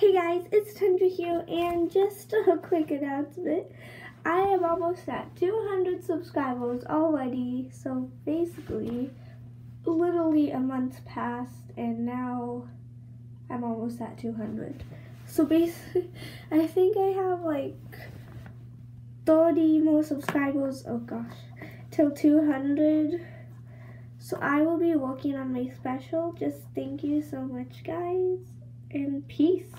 Hey guys, it's Tundra here, and just a quick announcement. I am almost at 200 subscribers already, so basically, literally a month passed, and now I'm almost at 200. So basically, I think I have like 30 more subscribers, oh gosh, till 200. So I will be working on my special. Just thank you so much, guys, and peace.